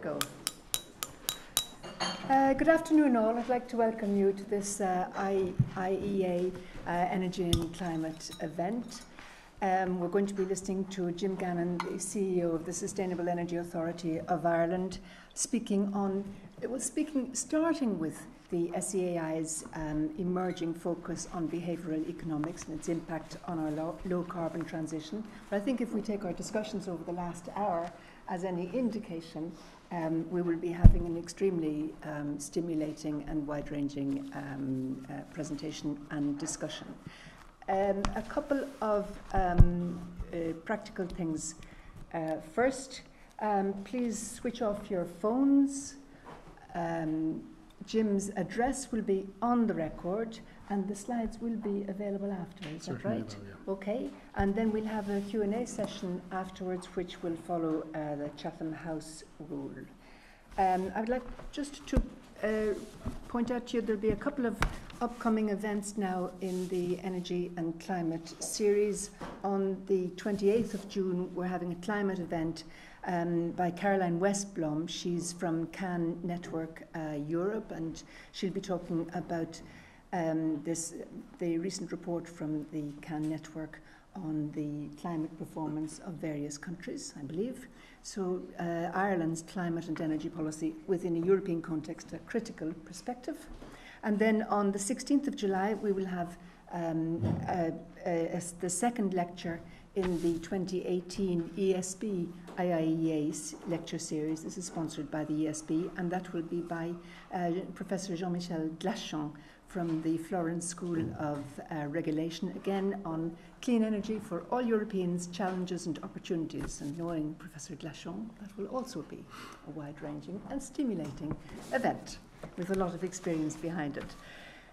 go. Uh, good afternoon, all. I'd like to welcome you to this uh, IIEA uh, Energy and Climate event. Um, we're going to be listening to Jim Gannon, the CEO of the Sustainable Energy Authority of Ireland, speaking on, well, speaking, starting with the SEAI's um, emerging focus on behavioural economics and its impact on our low, carbon transition. But I think if we take our discussions over the last hour as any indication, um, we will be having an extremely um, stimulating and wide ranging um, uh, presentation and discussion. Um, a couple of um, uh, practical things. Uh, first, um, please switch off your phones. Jim's address will be on the record and the slides will be available after. Is that right? Will, yeah. Okay. And then we'll have a Q&A session afterwards which will follow uh, the Chatham House rule. Um, I would like just to uh, point out to you there'll be a couple of upcoming events now in the Energy and Climate series. On the 28th of June, we're having a climate event um, by Caroline Westblom. She's from CAN Network uh, Europe, and she'll be talking about um, this, the recent report from the CAN Network on the climate performance of various countries, I believe. So, uh, Ireland's climate and energy policy within a European context, a critical perspective. And then on the 16th of July, we will have um, the second lecture in the 2018 ESB IIEA lecture series. This is sponsored by the ESB, and that will be by uh, Professor Jean Michel Glachant from the Florence School of uh, Regulation, again on clean energy for all Europeans, challenges and opportunities. And knowing Professor Glachant, that will also be a wide ranging and stimulating event with a lot of experience behind it.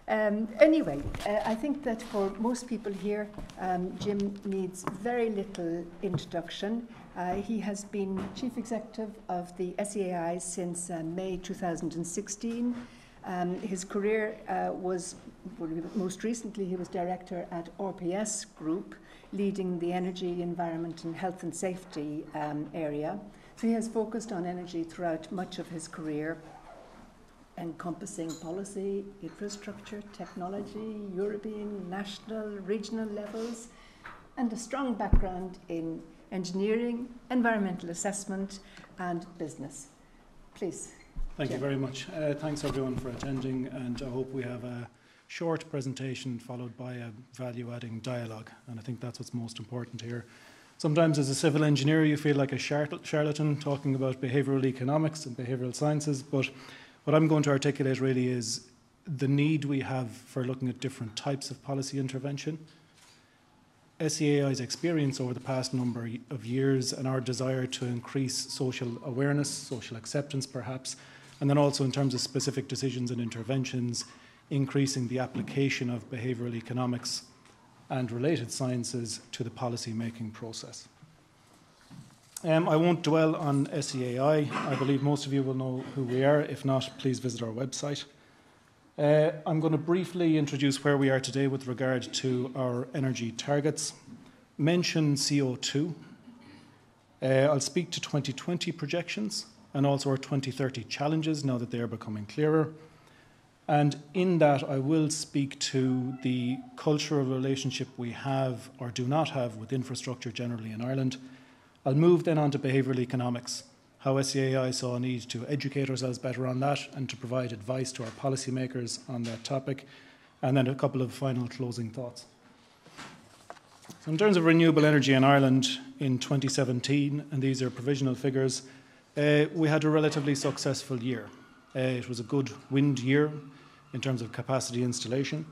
Um, anyway, uh, I think that for most people here, um, Jim needs very little introduction. Uh, he has been chief executive of the SEAI since uh, May 2016. Um, his career uh, was, most recently, he was director at RPS Group, leading the energy, environment, and health and safety um, area. So he has focused on energy throughout much of his career encompassing policy, infrastructure, technology, European, national, regional levels, and a strong background in engineering, environmental assessment, and business. Please. Thank Jim. you very much. Uh, thanks everyone for attending, and I hope we have a short presentation followed by a value adding dialogue, and I think that's what's most important here. Sometimes, as a civil engineer, you feel like a charlatan talking about behavioral economics and behavioral sciences, but what I'm going to articulate really is the need we have for looking at different types of policy intervention. SEAI's experience over the past number of years and our desire to increase social awareness, social acceptance perhaps, and then also in terms of specific decisions and interventions, increasing the application of behavioural economics and related sciences to the policy making process. Um, I won't dwell on SEAI. I believe most of you will know who we are. If not, please visit our website. Uh, I'm going to briefly introduce where we are today with regard to our energy targets. Mention CO2. Uh, I'll speak to 2020 projections and also our 2030 challenges now that they are becoming clearer. And in that, I will speak to the cultural relationship we have or do not have with infrastructure generally in Ireland I'll move then on to behavioural economics, how SEAI saw a need to educate ourselves better on that and to provide advice to our policymakers on that topic, and then a couple of final closing thoughts. So in terms of renewable energy in Ireland in 2017, and these are provisional figures, uh, we had a relatively successful year. Uh, it was a good wind year in terms of capacity installation.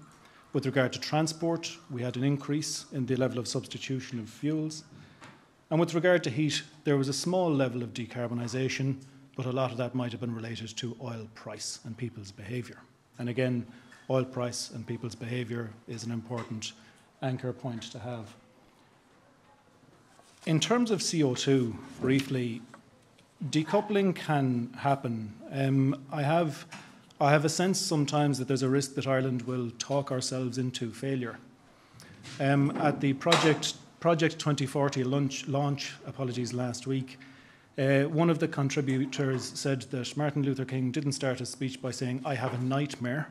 With regard to transport, we had an increase in the level of substitution of fuels. And with regard to heat, there was a small level of decarbonisation, but a lot of that might have been related to oil price and people's behaviour. And again, oil price and people's behaviour is an important anchor point to have. In terms of CO2, briefly, decoupling can happen. Um, I have I have a sense sometimes that there's a risk that Ireland will talk ourselves into failure. Um, at the project Project 2040 launch, launch apologies, last week, Uh, one of the contributors said that Martin Luther King didn't start his speech by saying, I have a nightmare,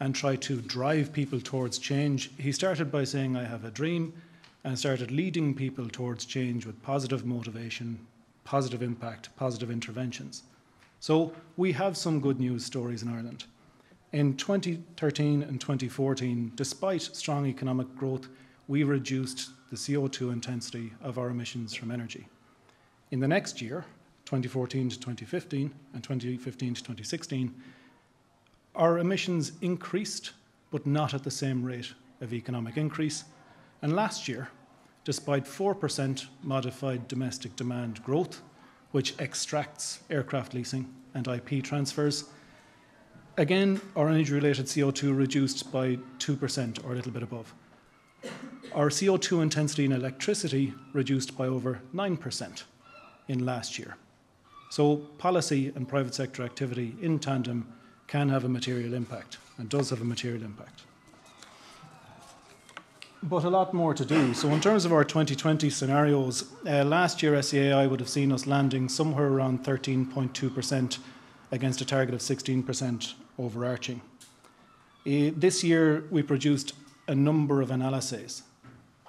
and try to drive people towards change. He started by saying, I have a dream, and started leading people towards change with positive motivation, positive impact, positive interventions. So we have some good news stories in Ireland. In 2013 and 2014, despite strong economic growth, we reduced the CO2 intensity of our emissions from energy. In the next year, 2014 to 2015 and 2015 to 2016, our emissions increased, but not at the same rate of economic increase. And last year, despite 4% modified domestic demand growth, which extracts aircraft leasing and IP transfers, again, our energy related CO2 reduced by 2% or a little bit above. Our CO2 intensity in electricity reduced by over 9% in last year. So, policy and private sector activity in tandem can have a material impact and does have a material impact. But a lot more to do. So, in terms of our 2020 scenarios, uh, last year SEAI would have seen us landing somewhere around 13.2% against a target of 16% overarching. Uh, this year, we produced a number of analyses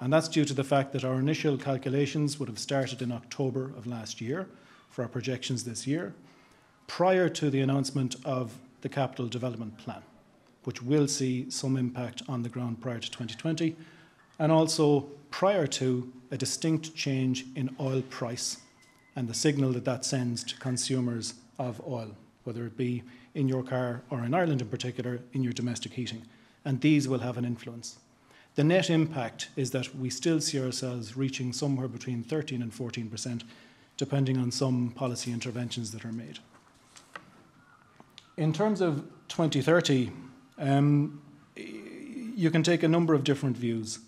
and that's due to the fact that our initial calculations would have started in October of last year for our projections this year, prior to the announcement of the Capital Development Plan, which will see some impact on the ground prior to 2020, and also prior to a distinct change in oil price and the signal that that sends to consumers of oil, whether it be in your car or in Ireland in particular, in your domestic heating. And these will have an influence. The net impact is that we still see ourselves reaching somewhere between 13 and 14%, depending on some policy interventions that are made. In terms of 2030, um, you can take a number of different views.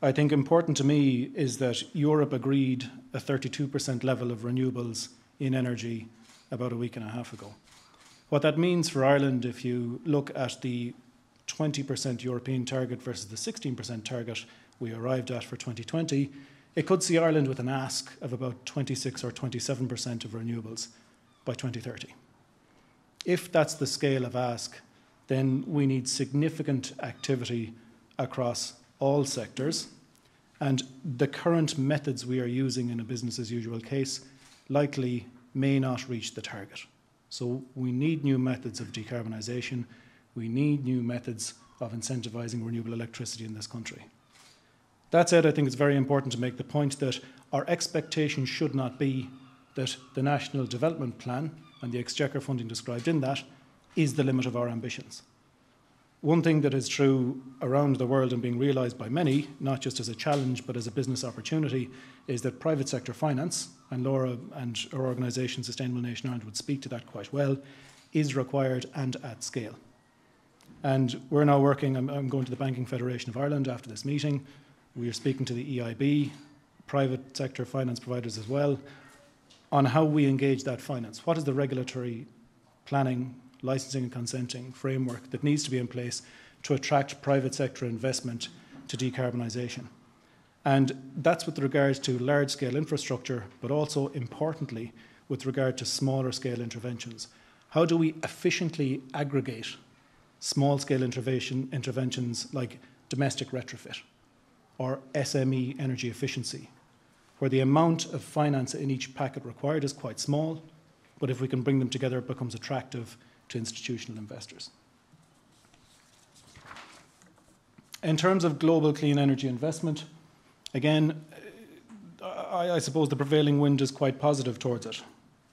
I think important to me is that Europe agreed a 32% level of renewables in energy about a week and a half ago. What that means for Ireland, if you look at the 20% European target versus the 16% target we arrived at for 2020, it could see Ireland with an ask of about 26 or 27% of renewables by 2030. If that's the scale of ask, then we need significant activity across all sectors. And the current methods we are using in a business as usual case likely may not reach the target. So we need new methods of decarbonisation we need new methods of incentivising renewable electricity in this country. That said, I think it's very important to make the point that our expectation should not be that the National Development Plan and the Exchequer funding described in that is the limit of our ambitions. One thing that is true around the world and being realised by many, not just as a challenge but as a business opportunity, is that private sector finance, and Laura and our organisation Sustainable Nation Ireland would speak to that quite well, is required and at scale. And we're now working, I'm, I'm, going to the Banking Federation of Ireland after this meeting. We are speaking to the EIB, private sector finance providers as well, on how we engage that finance. What is the regulatory planning, licensing, and consenting framework that needs to be in place to attract private sector investment to decarbonisation? And that's with regards to large scale infrastructure, but also importantly, with regard to smaller scale interventions. How do we efficiently aggregate small scale intervention, interventions like domestic retrofit or SME energy efficiency, where the amount of finance in each packet required is quite small, but if we can bring them together, it becomes attractive to institutional investors. In terms of global clean energy investment, again, I, I, suppose the prevailing wind is quite positive towards it.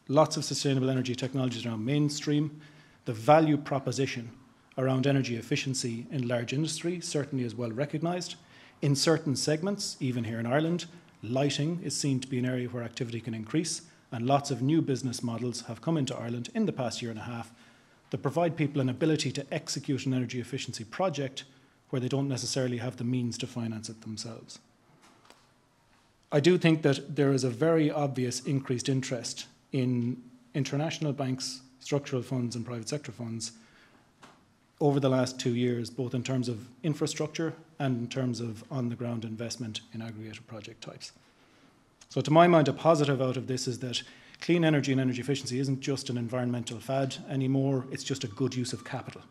Lots of sustainable energy technologies are now mainstream. The value proposition around energy efficiency in large industry certainly is well recognised. In certain segments, even here in Ireland, lighting is seen to be an area where activity can increase, and lots of new business models have come into Ireland in the past year and a half that provide people an ability to execute an energy efficiency project where they don't necessarily have the means to finance it themselves. I do think that there is a very obvious increased interest in international banks, structural funds, and private sector funds over the last two years, both in terms of infrastructure and in terms of on the ground investment in aggregated project types. So, to my mind, a positive out of this is that clean energy and energy efficiency isn't just an environmental fad anymore, it's just a good use of capital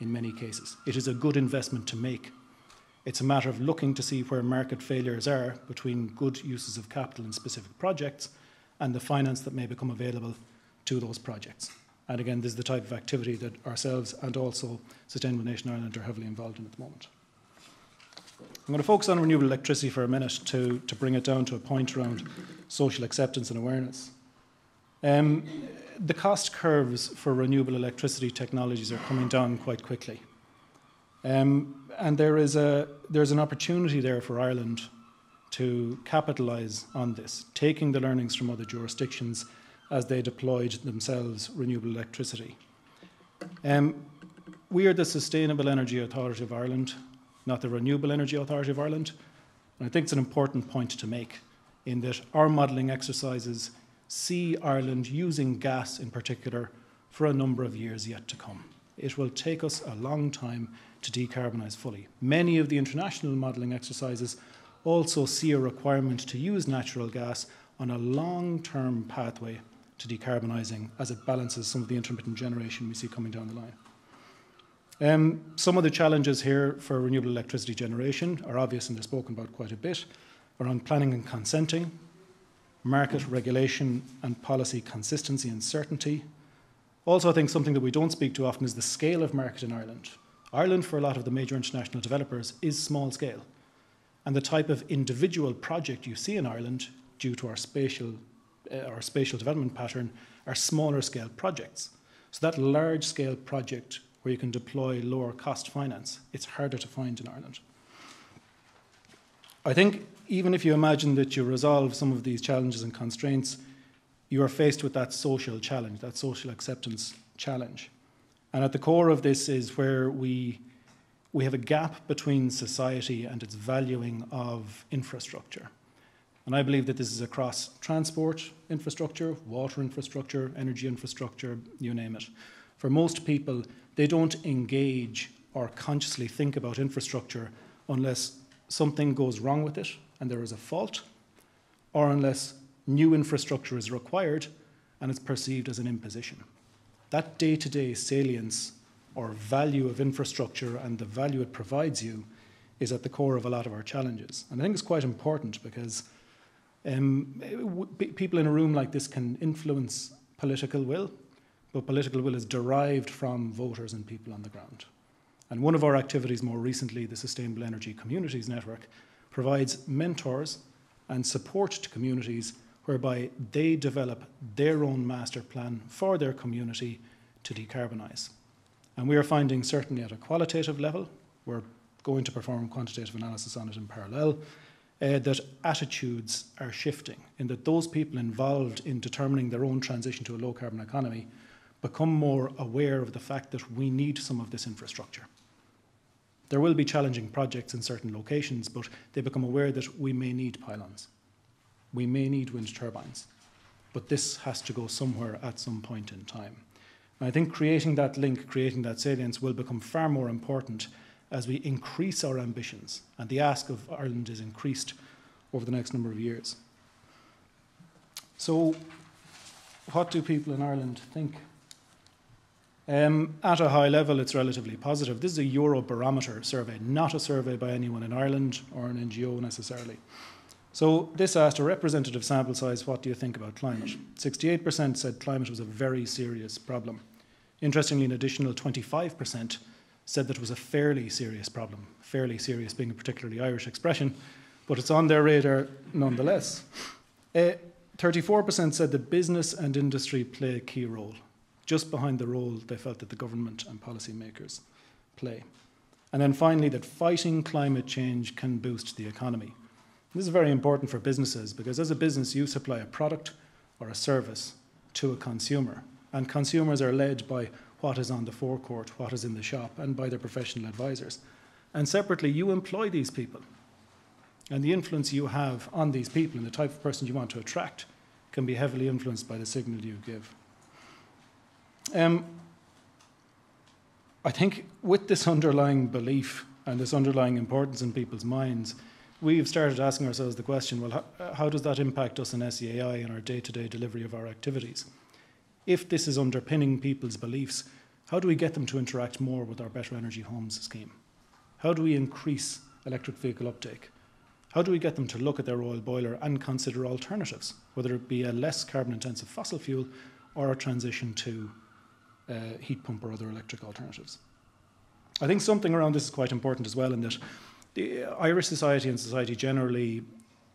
in many cases. It is a good investment to make. It's a matter of looking to see where market failures are between good uses of capital in specific projects and the finance that may become available to those projects. And again, this is the type of activity that ourselves and also Sustainable Nation Ireland are heavily involved in at the moment. I'm going to focus on renewable electricity for a minute to, to bring it down to a point around social acceptance and awareness. Um, the cost curves for renewable electricity technologies are coming down quite quickly. Um, and there is a, there's an opportunity there for Ireland to capitalise on this, taking the learnings from other jurisdictions as they deployed themselves renewable electricity. Um, we are the Sustainable Energy Authority of Ireland, not the Renewable Energy Authority of Ireland. And I think it's an important point to make in that our modelling exercises see Ireland using gas in particular for a number of years yet to come. It will take us a long time to decarbonise fully. Many of the international modelling exercises also see a requirement to use natural gas on a long term pathway to decarbonising as it balances some of the intermittent generation we see coming down the line. Um, some of the challenges here for renewable electricity generation are obvious and they're spoken about quite a bit around planning and consenting, market regulation and policy consistency and certainty. Also, I think something that we don't speak too often is the scale of market in Ireland. Ireland, for a lot of the major international developers, is small scale. And the type of individual project you see in Ireland, due to our spatial, uh, our spatial development pattern, are smaller scale projects. So that large scale project where you can deploy lower cost finance, it's harder to find in Ireland. I think even if you imagine that you resolve some of these challenges and constraints, you are faced with that social challenge, that social acceptance challenge. And at the core of this is where we, we have a gap between society and its valuing of infrastructure. And I believe that this is across transport infrastructure, water infrastructure, energy infrastructure, you name it. For most people, they don't engage or consciously think about infrastructure unless something goes wrong with it and there is a fault, or unless new infrastructure is required and it's perceived as an imposition. That day to day salience or value of infrastructure and the value it provides you is at the core of a lot of our challenges. And I think it's quite important because um, people in a room like this can influence political will, but political will is derived from voters and people on the ground. And one of our activities more recently, the Sustainable Energy Communities Network, provides mentors and support to communities whereby they develop their own master plan for their community to decarbonise. And we are finding, certainly at a qualitative level, we're going to perform quantitative analysis on it in parallel, uh, that attitudes are shifting, in that those people involved in determining their own transition to a low carbon economy become more aware of the fact that we need some of this infrastructure. There will be challenging projects in certain locations, but they become aware that we may need pylons. We may need wind turbines. But this has to go somewhere at some point in time. And I think creating that link, creating that salience will become far more important as we increase our ambitions. And the ask of Ireland is increased over the next number of years. So, what do people in Ireland think um, at a high level, it's relatively positive. This is a Eurobarometer survey, not a survey by anyone in Ireland or an NGO necessarily. So, this asked a representative sample size what do you think about climate? 68% said climate was a very serious problem. Interestingly, an additional 25% said that it was a fairly serious problem, fairly serious being a particularly Irish expression, but it's on their radar nonetheless. Uh, 34% said that business and industry play a key role just behind the role they felt that the government and policymakers play. And then finally, that fighting climate change can boost the economy. This is very important for businesses because as a business, you supply a product or a service to a consumer. And consumers are led by what is on the forecourt, what is in the shop, and by their professional advisors. And separately, you employ these people. And the influence you have on these people and the type of person you want to attract can be heavily influenced by the signal you give. Um, I think with this underlying belief and this underlying importance in people's minds, we've started asking ourselves the question well, how, how does that impact us in SEAI in our day to day delivery of our activities? If this is underpinning people's beliefs, how do we get them to interact more with our Better Energy Homes scheme? How do we increase electric vehicle uptake? How do we get them to look at their oil boiler and consider alternatives, whether it be a less carbon intensive fossil fuel or a transition to uh, heat pump or other electric alternatives? I think something around this is quite important as well, in that the Irish society and society generally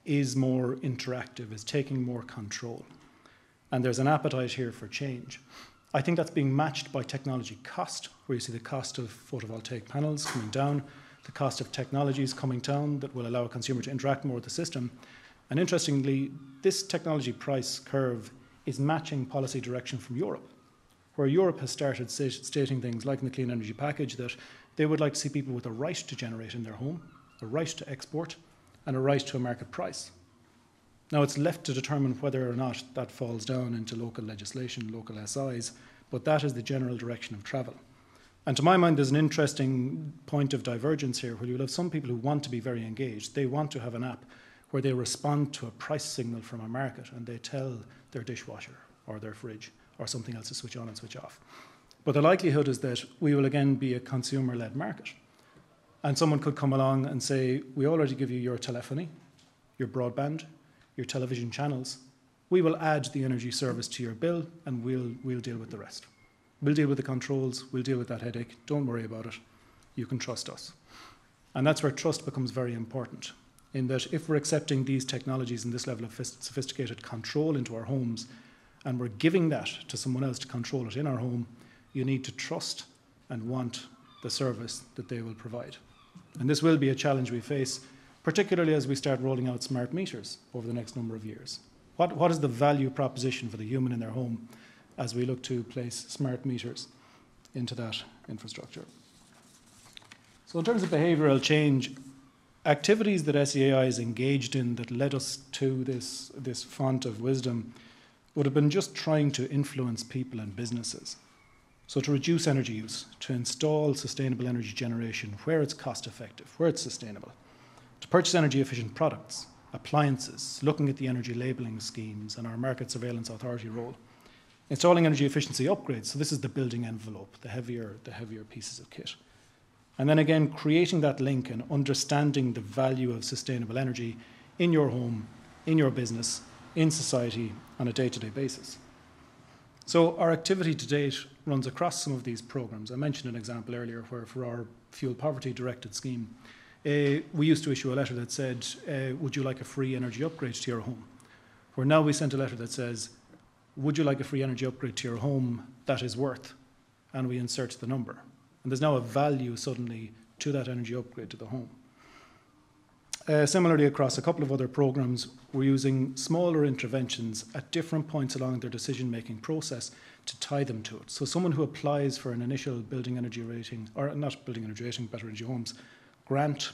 is more interactive, is taking more control. And there's an appetite here for change. I think that's being matched by technology cost, where you see the cost of photovoltaic panels coming down, the cost of technologies coming down that will allow a consumer to interact more with the system. And interestingly, this technology price curve is matching policy direction from Europe, where Europe has started stating things like in the Clean Energy Package that they would like to see people with a right to generate in their home, a right to export, and a right to a market price. Now, it's left to determine whether or not that falls down into local legislation, local SIs, but that is the general direction of travel. And to my mind, there's an interesting point of divergence here where you'll have some people who want to be very engaged. They want to have an app where they respond to a price signal from a market and they tell their dishwasher or their fridge or something else to switch on and switch off. But the likelihood is that we will again be a consumer led market. And someone could come along and say, We already give you your telephony, your broadband, your television channels. We will add the energy service to your bill and we'll, we'll deal with the rest. We'll deal with the controls, we'll deal with that headache. Don't worry about it. You can trust us. And that's where trust becomes very important. In that, if we're accepting these technologies and this level of sophisticated control into our homes, and we're giving that to someone else to control it in our home, you need to trust and want the service that they will provide. And this will be a challenge we face, particularly as we start rolling out smart meters over the next number of years. What, what is the value proposition for the human in their home as we look to place smart meters into that infrastructure? So, in terms of behavioural change, activities that SEAI is engaged in that led us to this, this font of wisdom would have been just trying to influence people and businesses. So, to reduce energy use, to install sustainable energy generation where it's cost effective, where it's sustainable, to purchase energy efficient products, appliances, looking at the energy labelling schemes and our market surveillance authority role, installing energy efficiency upgrades. So, this is the building envelope, the heavier, the heavier pieces of kit. And then again, creating that link and understanding the value of sustainable energy in your home, in your business, in society on a day to day basis. So our activity to date runs across some of these programs. I mentioned an example earlier where for our fuel poverty directed scheme, uh, we used to issue a letter that said, uh, would you like a free energy upgrade to your home? Where now we sent a letter that says, would you like a free energy upgrade to your home that is worth? And we insert the number. And there's now a value suddenly to that energy upgrade to the home. Uh, similarly, across a couple of other programs, we're using smaller interventions at different points along their decision making process to tie them to it. So, someone who applies for an initial building energy rating, or not building energy rating, better energy homes, grant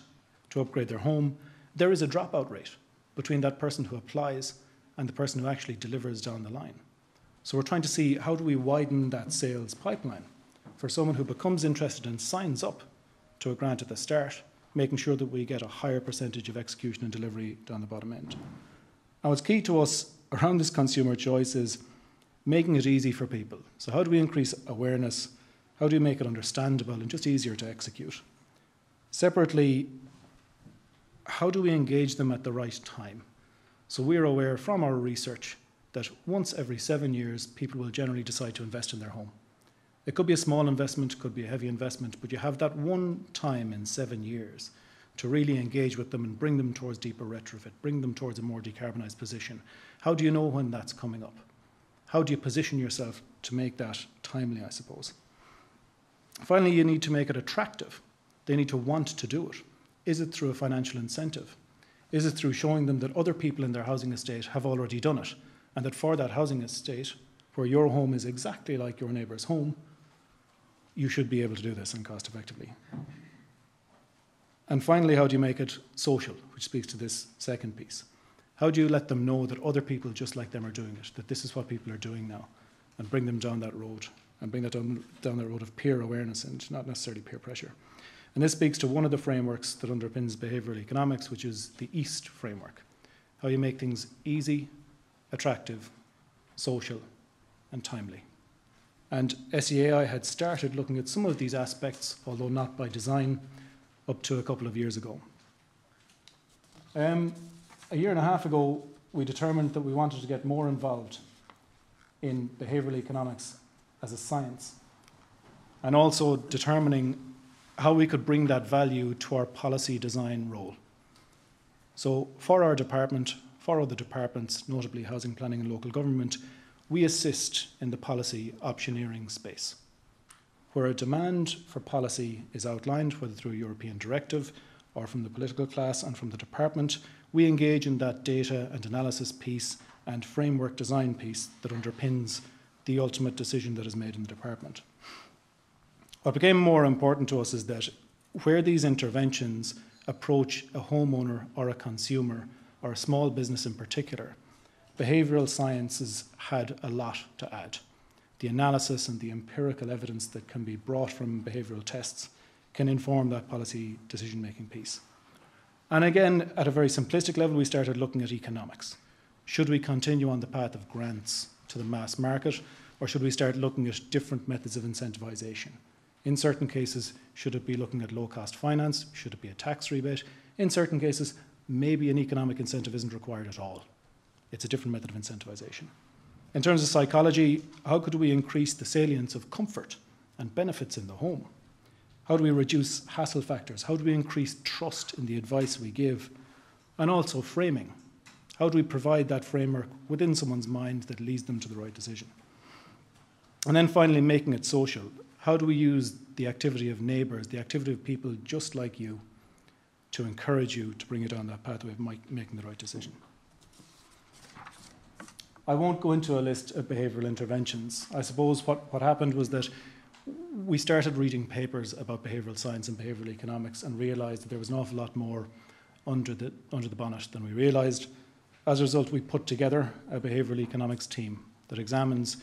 to upgrade their home, there is a dropout rate between that person who applies and the person who actually delivers down the line. So, we're trying to see how do we widen that sales pipeline for someone who becomes interested and signs up to a grant at the start making sure that we get a higher percentage of execution and delivery down the bottom end. Now, what's key to us around this consumer choice is making it easy for people. So, how do we increase awareness? How do we make it understandable and just easier to execute? Separately, how do we engage them at the right time? So, we're aware from our research that once every seven years, people will generally decide to invest in their home. It could be a small investment, could be a heavy investment, but you have that one time in seven years to really engage with them and bring them towards deeper retrofit, bring them towards a more decarbonised position. How do you know when that's coming up? How do you position yourself to make that timely, I suppose? Finally, you need to make it attractive. They need to want to do it. Is it through a financial incentive? Is it through showing them that other people in their housing estate have already done it and that for that housing estate, where your home is exactly like your neighbour's home, you should be able to do this and cost effectively. And finally, how do you make it social, which speaks to this second piece? How do you let them know that other people just like them are doing it, that this is what people are doing now, and bring them down that road, and bring that down, down road of peer awareness and not necessarily peer pressure? And this speaks to one of the frameworks that underpins behavioural economics, which is the EAST framework how you make things easy, attractive, social, and timely. And SEAI had started looking at some of these aspects, although not by design, up to a couple of years ago. Um, a year and a half ago, we determined that we wanted to get more involved in behavioural economics as a science and also determining how we could bring that value to our policy design role. So, for our department, for other departments, notably housing planning and local government, we assist in the policy optioneering space. Where a demand for policy is outlined, whether through a European directive or from the political class and from the department, we engage in that data and analysis piece and framework design piece that underpins the ultimate decision that is made in the department. What became more important to us is that where these interventions approach a homeowner or a consumer or a small business in particular, behavioural sciences had a lot to add. The analysis and the empirical evidence that can be brought from behavioural tests can inform that policy decision making piece. And again, at a very simplistic level, we started looking at economics. Should we continue on the path of grants to the mass market, or should we start looking at different methods of incentivisation? In certain cases, should it be looking at low cost finance? Should it be a tax rebate? In certain cases, maybe an economic incentive isn't required at all. It's a different method of incentivization. In terms of psychology, how could we increase the salience of comfort and benefits in the home? How do we reduce hassle factors? How do we increase trust in the advice we give? And also framing. How do we provide that framework within someone's mind that leads them to the right decision? And then finally, making it social. How do we use the activity of neighbours, the activity of people just like you, to encourage you to bring you down that pathway of making the right decision? I won't go into a list of behavioural interventions. I suppose what, what happened was that we started reading papers about behavioural science and behavioural economics and realised that there was an awful lot more under the, under the bonnet than we realised. As a result, we put together a behavioural economics team that examines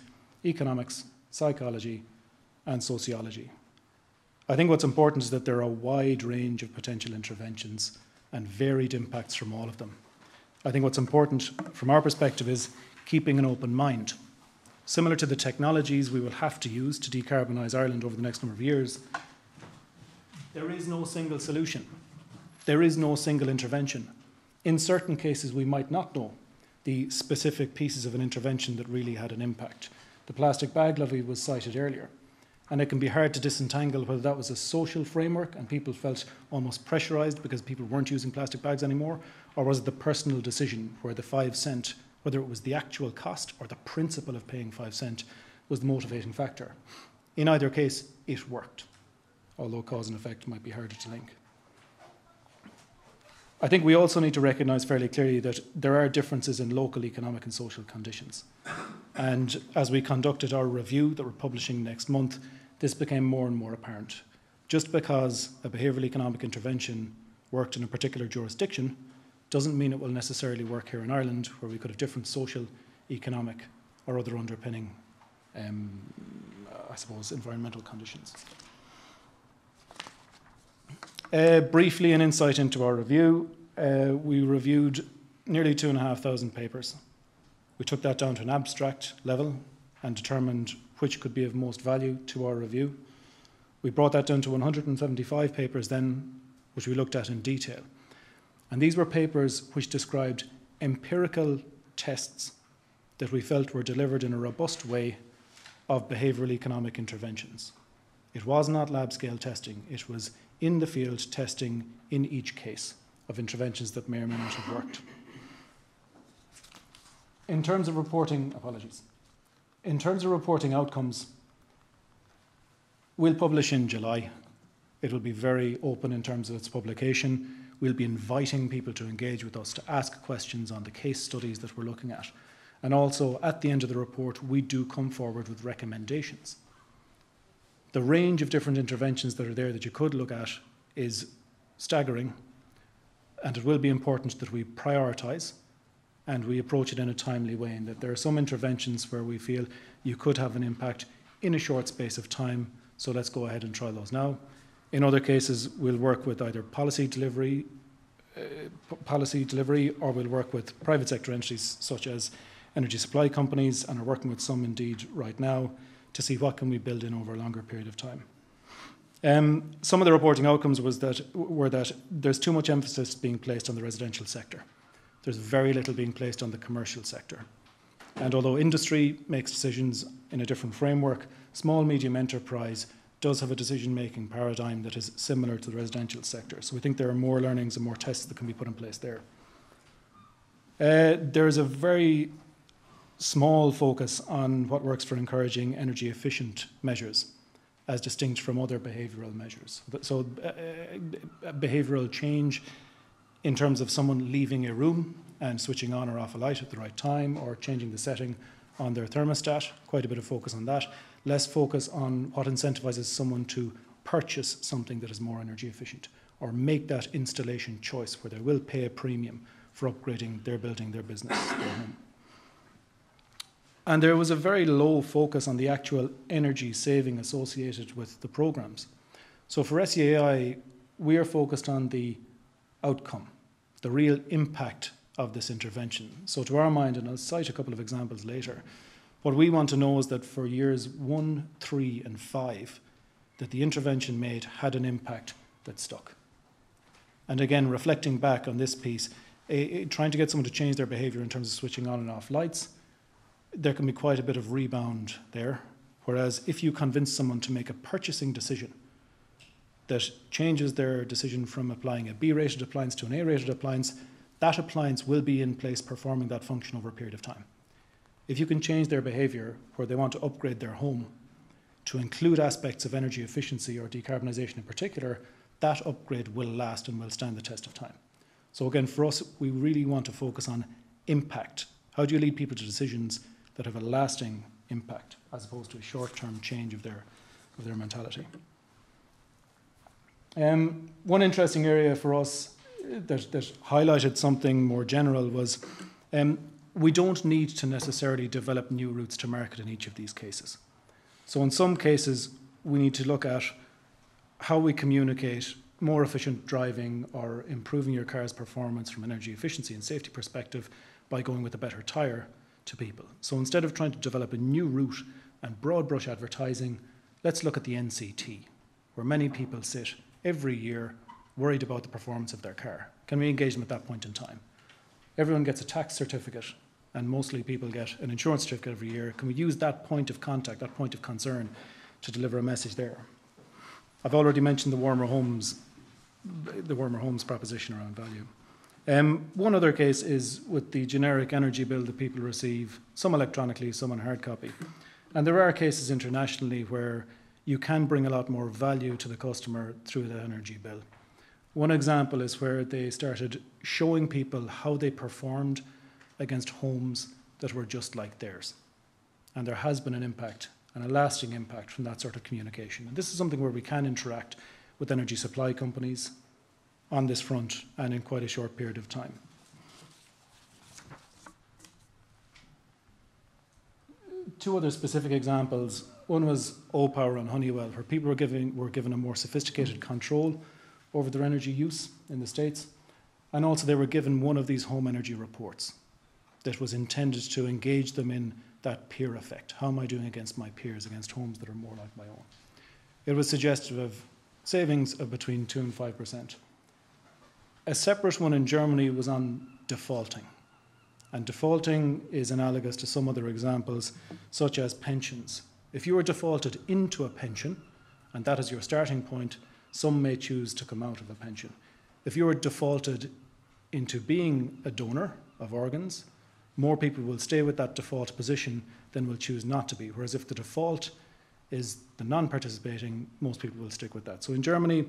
economics, psychology, and sociology. I think what's important is that there are a wide range of potential interventions and varied impacts from all of them. I think what's important from our perspective is keeping an open mind. Similar to the technologies we will have to use to decarbonise Ireland over the next number of years, there is no single solution. There is no single intervention. In certain cases, we might not know the specific pieces of an intervention that really had an impact. The plastic bag levy was cited earlier and it can be hard to disentangle whether that was a social framework and people felt almost pressurized because people weren't using plastic bags anymore, or was it the personal decision where the five cent, whether it was the actual cost or the principle of paying five cent, was the motivating factor. In either case, it worked, although cause and effect might be harder to link. I think we also need to recognise fairly clearly that there are differences in local economic and social conditions. And as we conducted our review that we're publishing next month, this became more and more apparent. Just because a behavioural economic intervention worked in a particular jurisdiction doesn't mean it will necessarily work here in Ireland, where we could have different social, economic, or other underpinning, um, I suppose, environmental conditions. Uh, briefly, an insight into our review. Uh, we reviewed nearly two and a half thousand papers. We took that down to an abstract level and determined which could be of most value to our review. We brought that down to 175 papers then, which we looked at in detail. And these were papers which described empirical tests that we felt were delivered in a robust way of behavioural economic interventions. It was not lab scale testing, it was in the field testing in each case of interventions that may or may not have worked. In terms of reporting, apologies. In terms of reporting outcomes, we'll publish in July. It will be very open in terms of its publication. We'll be inviting people to engage with us to ask questions on the case studies that we're looking at. And also, at the end of the report, we do come forward with recommendations. The range of different interventions that are there that you could look at is staggering, and it will be important that we prioritise and we approach it in a timely way. And that there are some interventions where we feel you could have an impact in a short space of time, so let's go ahead and try those now. In other cases, we'll work with either policy delivery, uh, policy delivery, or we'll work with private sector entities such as energy supply companies, and are working with some indeed right now to see what can we build in over a longer period of time. Um, some of the reporting outcomes was that, were that there's too much emphasis being placed on the residential sector. There's very little being placed on the commercial sector. And although industry makes decisions in a different framework, small medium enterprise does have a decision making paradigm that is similar to the residential sector. So we think there are more learnings and more tests that can be put in place there. Uh, there is a very small focus on what works for encouraging energy efficient measures as distinct from other behavioural measures. So, uh, uh, behavioural change in terms of someone leaving a room and switching on or off a light at the right time or changing the setting on their thermostat, quite a bit of focus on that. Less focus on what incentivizes someone to purchase something that is more energy efficient or make that installation choice where they will pay a premium for upgrading their building, their business, their home. And there was a very low focus on the actual energy saving associated with the programs. So for SEAI, we are focused on the outcome, the real impact of this intervention. So to our mind, and I'll cite a couple of examples later, what we want to know is that for years one, three, and five, that the intervention made had an impact that stuck. And again, reflecting back on this piece, a, a, trying to get someone to change their behavior in terms of switching on and off lights, there can be quite a bit of rebound there. Whereas if you convince someone to make a purchasing decision that changes their decision from applying a B rated appliance to an A rated appliance, that appliance will be in place performing that function over a period of time. If you can change their behavior where they want to upgrade their home to include aspects of energy efficiency or decarbonisation in particular, that upgrade will last and will stand the test of time. So, again, for us, we really want to focus on impact. How do you lead people to decisions that have a lasting impact as opposed to a short term change of their, of their mentality. Um, one interesting area for us that, that highlighted something more general was um, we don't need to necessarily develop new routes to market in each of these cases. So, in some cases, we need to look at how we communicate more efficient driving or improving your car's performance from energy efficiency and safety perspective by going with a better tyre to people. So instead of trying to develop a new route and broad brush advertising, let's look at the NCT, where many people sit every year worried about the performance of their car. Can we engage them at that point in time? Everyone gets a tax certificate, and mostly people get an insurance certificate every year. Can we use that point of contact, that point of concern, to deliver a message there? I've already mentioned the warmer homes, the warmer homes proposition around value. Um, one other case is with the generic energy bill that people receive, some electronically, some on hard copy. And there are cases internationally where you can bring a lot more value to the customer through the energy bill. One example is where they started showing people how they performed against homes that were just like theirs. And there has been an impact and a lasting impact from that sort of communication. And this is something where we can interact with energy supply companies, on this front and in quite a short period of time. Two other specific examples. One was Opower and Honeywell, where people were, giving, were given a more sophisticated control over their energy use in the States. And also, they were given one of these home energy reports that was intended to engage them in that peer effect. How am I doing against my peers, against homes that are more like my own? It was suggestive of savings of between 2 and 5 percent. A separate one in Germany was on defaulting. And defaulting is analogous to some other examples, such as pensions. If you are defaulted into a pension, and that is your starting point, some may choose to come out of a pension. If you are defaulted into being a donor of organs, more people will stay with that default position than will choose not to be. Whereas if the default is the non participating, most people will stick with that. So in Germany,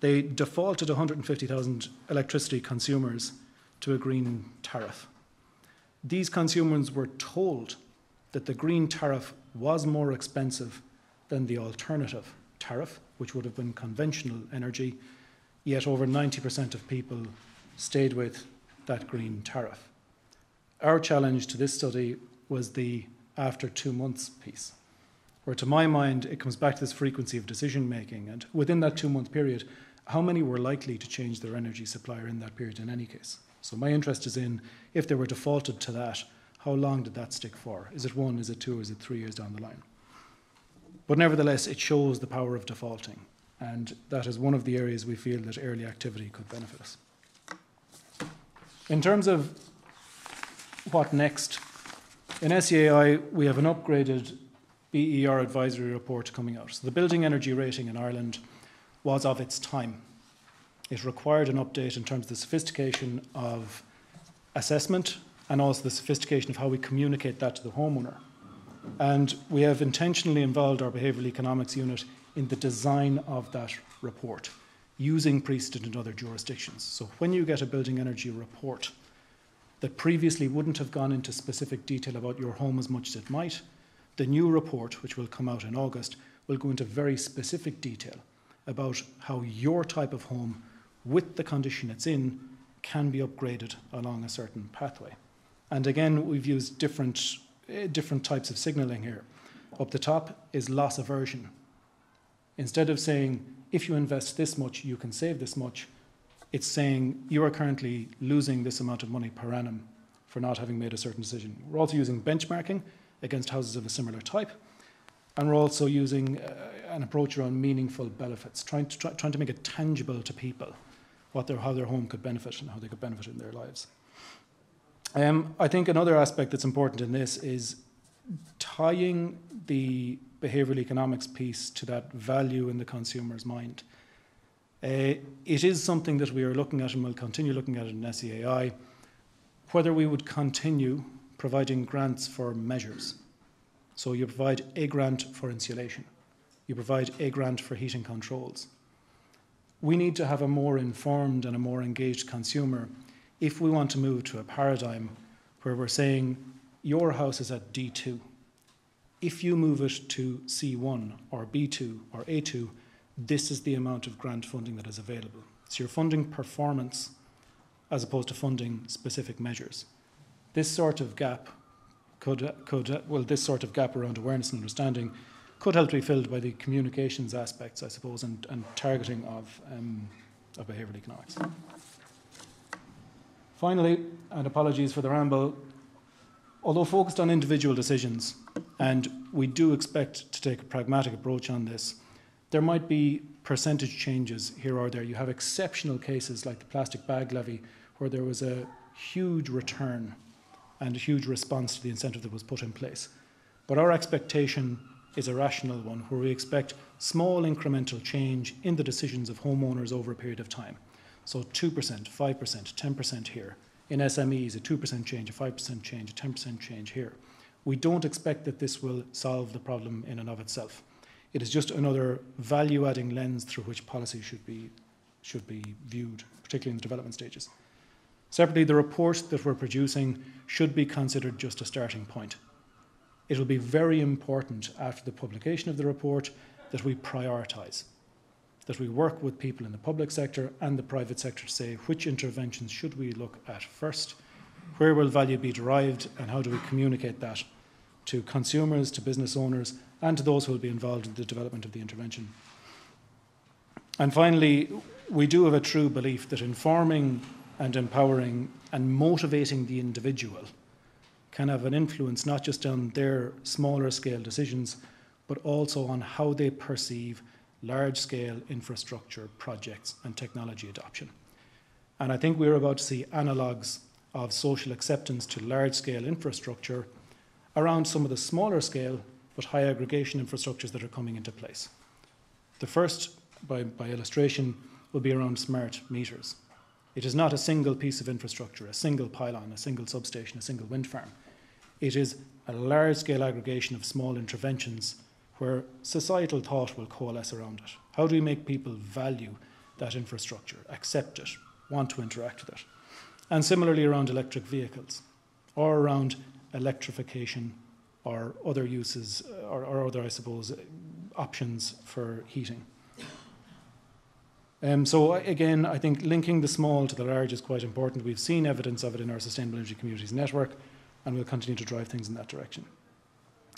they defaulted 150,000 electricity consumers to a green tariff. These consumers were told that the green tariff was more expensive than the alternative tariff, which would have been conventional energy, yet over 90% of people stayed with that green tariff. Our challenge to this study was the after two months piece. where to my mind it comes back to this frequency of decision making. And within that two month period, how many were likely to change their energy supplier in that period in any case? So my interest is in if they were defaulted to that, how long did that stick for? Is it one, is it two, is it three years down the line? But nevertheless, it shows the power of defaulting. And that is one of the areas we feel that early activity could benefit us. In terms of what next, in SEAI, we have an upgraded BER advisory report coming out. So the building energy rating in Ireland was of its time. It required an update in terms of the sophistication of assessment and also the sophistication of how we communicate that to the homeowner. And we have intentionally involved our behavioural economics unit in the design of that report using precedent in other jurisdictions. So when you get a building energy report that previously wouldn't have gone into specific detail about your home as much as it might, the new report, which will come out in August, will go into very specific detail about how your type of home, with the condition it's in, can be upgraded along a certain pathway. And again, we've used different, uh, different types of signalling here. Up the top is loss aversion. Instead of saying, if you invest this much, you can save this much, it's saying you are currently losing this amount of money per annum for not having made a certain decision. We're also using benchmarking against houses of a similar type. And we're also using uh, an approach around meaningful benefits, trying to, try, trying to make it tangible to people what their, how their home could benefit and how they could benefit in their lives. Um, I think another aspect that's important in this is tying the behavioural economics piece to that value in the consumer's mind. Uh, it is something that we are looking at and will continue looking at in SEAI, whether we would continue providing grants for measures. So you provide a grant for insulation, you provide a grant for heating controls. We need to have a more informed and a more engaged consumer if we want to move to a paradigm where we're saying your house is at D2. If you move it to C1 or B2 or A2, this is the amount of grant funding that is available. So you're funding performance as opposed to funding specific measures. This sort of gap could, could well, this sort of gap around awareness and understanding could help be filled by the communications aspects, I suppose, and, and targeting of, um, of behavioural economics. Finally, and apologies for the ramble, although focused on individual decisions, and we do expect to take a pragmatic approach on this, there might be percentage changes here or there. You have exceptional cases like the plastic bag levy, where there was a huge return and a huge response to the incentive that was put in place. But our expectation is a rational one, where we expect small incremental change in the decisions of homeowners over a period of time. So 2%, 5%, 10% here. In SMEs, a 2% change, a 5% change, a 10% change here. We don't expect that this will solve the problem in and of itself. It is just another value adding lens through which policy should be, should be viewed, particularly in the development stages. Separately, the report that we're producing should be considered just a starting point. It will be very important after the publication of the report that we prioritise, that we work with people in the public sector and the private sector to say which interventions should we look at first, where will value be derived, and how do we communicate that to consumers, to business owners, and to those who will be involved in the development of the intervention. And finally, we do have a true belief that informing and empowering and motivating the individual can have an influence not just on their smaller scale decisions, but also on how they perceive large scale infrastructure projects and technology adoption. And I think we're about to see analogues of social acceptance to large scale infrastructure around some of the smaller scale but high aggregation infrastructures that are coming into place. The first, by, by illustration, will be around smart meters. It is not a single piece of infrastructure, a single pylon, a single substation, a single wind farm. It is a large scale aggregation of small interventions where societal thought will coalesce around it. How do we make people value that infrastructure, accept it, want to interact with it? And similarly around electric vehicles or around electrification or other uses or, or other, I suppose, options for heating. Um, so again, I think linking the small to the large is quite important. We've seen evidence of it in our Sustainable Energy Communities Network, and we'll continue to drive things in that direction.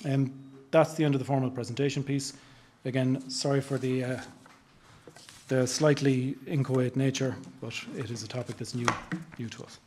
Um, that's the end of the formal presentation piece. Again, sorry for the, uh, the slightly inchoate nature, but it is a topic that's new, new to us.